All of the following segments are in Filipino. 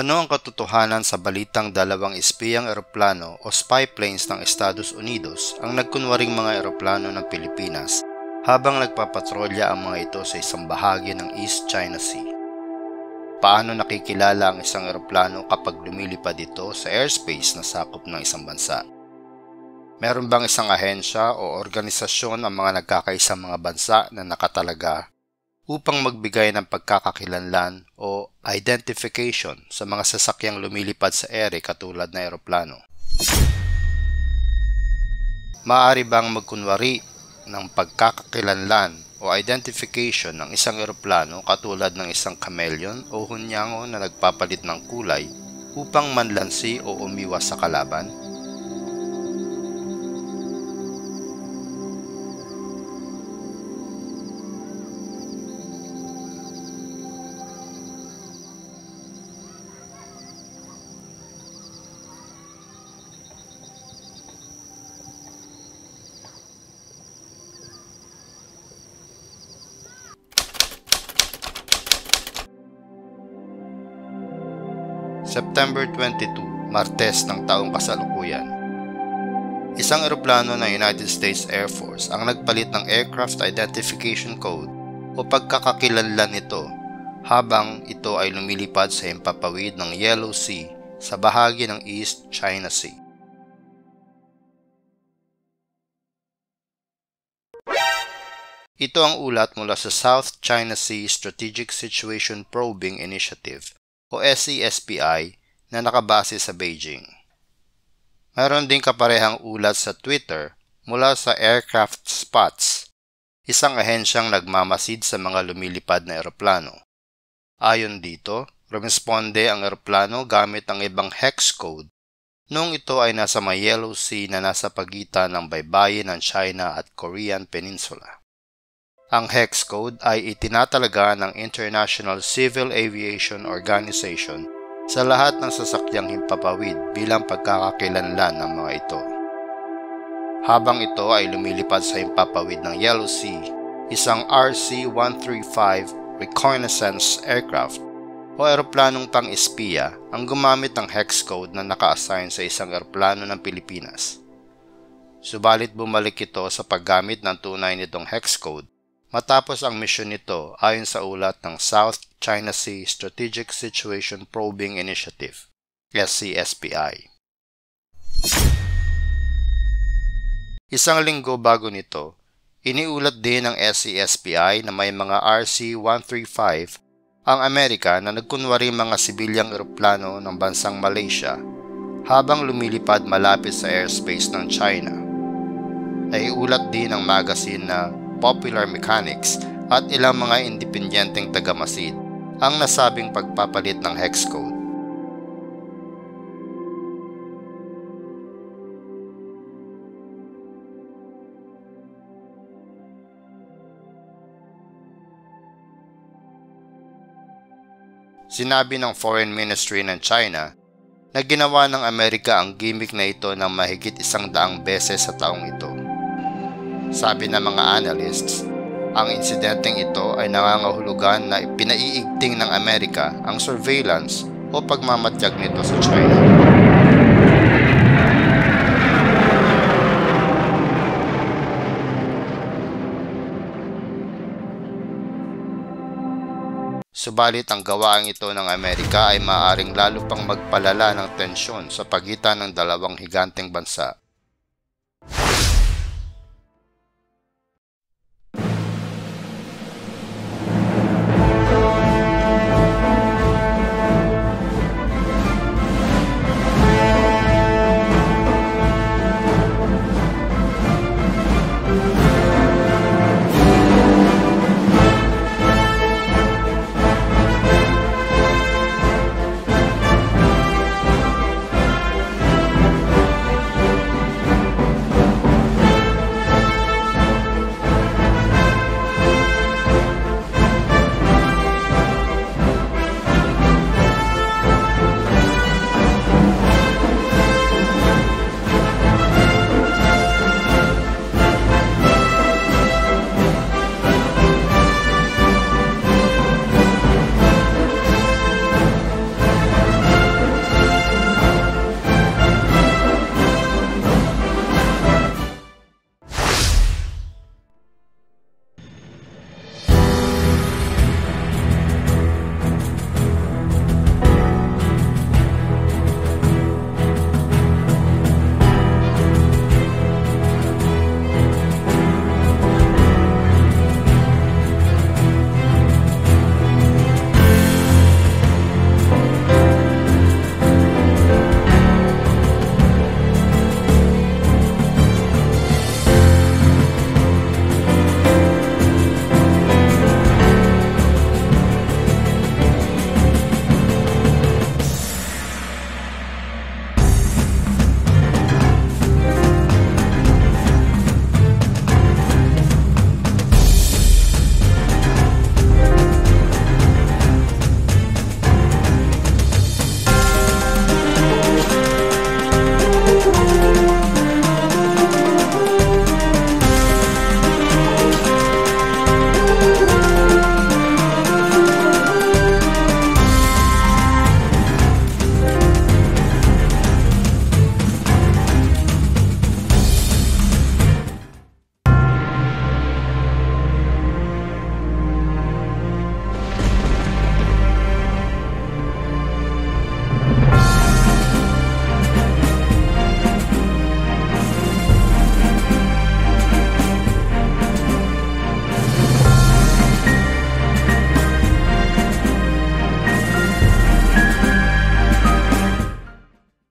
Ano ang katotohanan sa balitang dalawang espiyang eroplano o spy planes ng Estados Unidos ang nagkunwaring mga eroplano ng Pilipinas habang nagpapatrolya ang mga ito sa isang bahagi ng East China Sea? Paano nakikilala ang isang eroplano kapag lumilipad ito sa airspace na sakop ng isang bansa? Meron bang isang ahensya o organisasyon ang mga nagkakaisang mga bansa na nakatalaga upang magbigay ng pagkakakilanlan o identification sa mga sasakyang lumilipad sa ere katulad na eroplano. Maaari bang magkunwari ng pagkakakilanlan o identification ng isang eroplano katulad ng isang chameleon o hunyango na nagpapalit ng kulay upang manlansi o umiwas sa kalaban? September 22, Martes ng taong kasalukuyan. Isang eroplano ng United States Air Force ang nagpalit ng Aircraft Identification Code o pagkakakilanlan nito habang ito ay lumilipad sa himpapawid ng Yellow Sea sa bahagi ng East China Sea. Ito ang ulat mula sa South China Sea Strategic Situation Probing Initiative o SCSPI na nakabase sa Beijing. Mayroon din kaparehang ulat sa Twitter mula sa Aircraft Spots, isang ahensyang nagmamasid sa mga lumilipad na eroplano. Ayon dito, rumesponde ang eroplano gamit ang ibang hex code noong ito ay nasa may Yellow Sea na nasa pagitan ng baybayin ng China at Korean Peninsula. Ang hex code ay itinatalaga ng International Civil Aviation Organization sa lahat ng sasakyang himpapawid bilang pagkakakilanlan ng mga ito. Habang ito ay lumilipad sa himpapawid ng Yellow Sea, isang RC-135 reconnaissance aircraft o eroplanong pang-espiya ang gumamit ng hex code na naka-assign sa isang eroplano ng Pilipinas. Subalit bumalik ito sa paggamit ng tunay nitong hex code Matapos ang misyon nito ayon sa ulat ng South China Sea Strategic Situation Probing Initiative, SCSPI. Isang linggo bago nito, iniulat din ng SCSPI na may mga RC-135 ang Amerika na nagkunwari mga sibilyang eroplano ng bansang Malaysia habang lumilipad malapit sa airspace ng China. Naiulat din ng magazine na Popular Mechanics at ilang mga independenteng tagamasid ang nasabing pagpapalit ng hex code. Sinabi ng Foreign Ministry ng China na ginawa ng Amerika ang gimmick na ito ng mahigit isang daang beses sa taong ito. Sabi ng mga analysts, ang insidenteng ito ay nangangahulugan na pinaiigting ng Amerika ang surveillance o pagmamatyag nito sa China. Subalit ang gawaang ito ng Amerika ay maaaring lalo pang magpalala ng tensyon sa pagitan ng dalawang higanteng bansa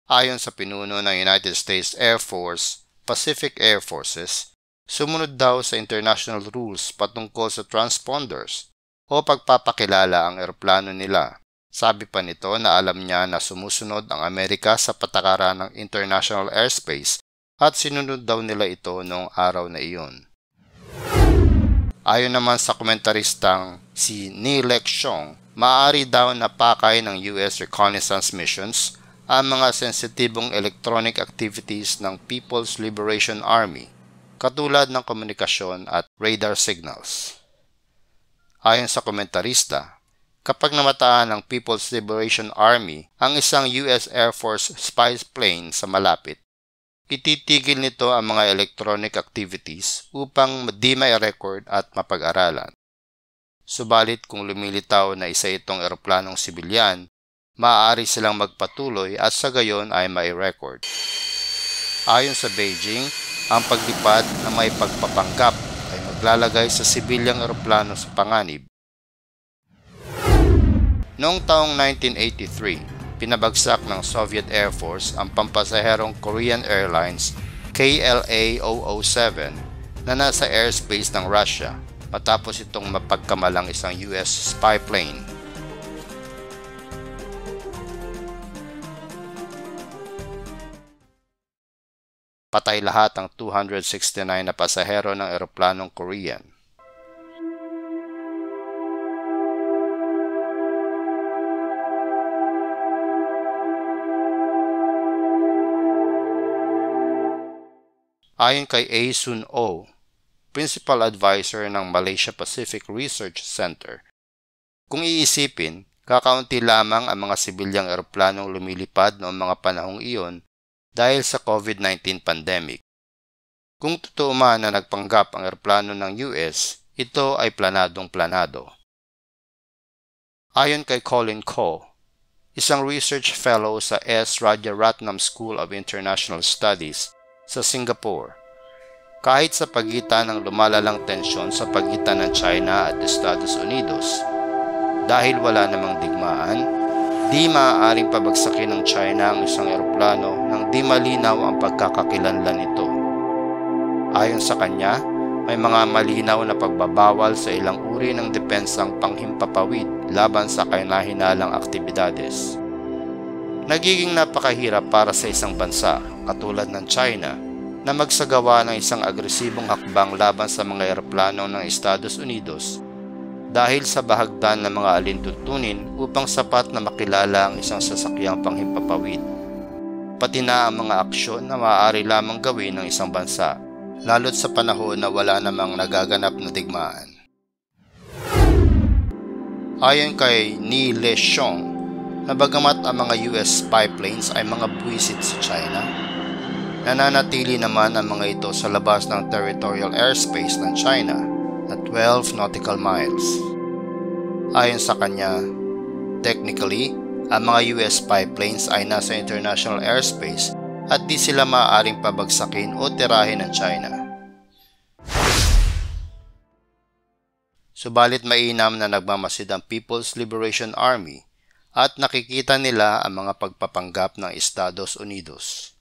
Ayon sa pinuno ng United States Air Force, Pacific Air Forces, sumunod daw sa international rules patungkol sa transponders o pagpapakilala ang eroplano nila. Sabi pa nito na alam niya na sumusunod ang Amerika sa patakaran ng international airspace at sinunod daw nila ito noong araw na iyon. Ayon naman sa komentaristang si Nilek Xiong, maaari daw na pakay ng US reconnaissance missions ang mga sensitibong electronic activities ng People's Liberation Army katulad ng komunikasyon at radar signals. Ayon sa komentarista, kapag namataan ng People's Liberation Army ang isang US Air Force spy plane sa malapit, ititigil nito ang mga electronic activities upang di may record at mapag-aralan. Subalit kung lumilitaw na isa itong eroplanong sibilyan maaari silang magpatuloy at sa gayon ay may record. Ayon sa Beijing, ang paglipad na may pagpapanggap ay maglalagay sa sibilyang eroplano sa panganib. Noong taong 1983, pinabagsak ng Soviet Air Force ang pampasaherong Korean Airlines KLA-007 na nasa airspace ng Russia matapos itong mapagkamalang isang US spy plane Patay lahat ang 269 na pasahero ng eroplanong Korean. Ayon kay A. Sun O, Principal Advisor ng Malaysia Pacific Research Center, kung iisipin, kakaunti lamang ang mga sibilyang eroplanong lumilipad noong mga panahong iyon dahil sa COVID-19 pandemic. Kung totoo man na nagpanggap ang eroplano ng US, ito ay planadong planado. Ayon kay Colin Ko, isang research fellow sa S. Rajaratnam School of International Studies sa Singapore, kahit sa pagitan ng lumalalang tensyon sa pagitan ng China at Estados Unidos, dahil wala namang digmaan, Di maaaring pabagsakin ng China ang isang eroplano nang di malinaw ang pagkakakilanlan nito. Ayon sa kanya, may mga malinaw na pagbabawal sa ilang uri ng depensang panghimpapawid laban sa kainahinalang aktibidades. Nagiging napakahirap para sa isang bansa, katulad ng China, na magsagawa ng isang agresibong hakbang laban sa mga eroplano ng Estados Unidos dahil sa bahagdan ng mga alintuntunin upang sapat na makilala ang isang sasakyang panghimpapawid. Pati na ang mga aksyon na maaari lamang gawin ng isang bansa, lalo't sa panahon na wala namang nagaganap na digmaan. Ayon kay Ni Le Xiong, na bagamat ang mga US spy planes ay mga buwisit sa China, nananatili naman ang mga ito sa labas ng territorial airspace ng China na 12 nautical miles. Ayon sa kanya, technically, ang mga US spy planes ay nasa international airspace at di sila maaaring pabagsakin o tirahin ng China. Subalit mainam na nagmamasid ang People's Liberation Army at nakikita nila ang mga pagpapanggap ng Estados Unidos.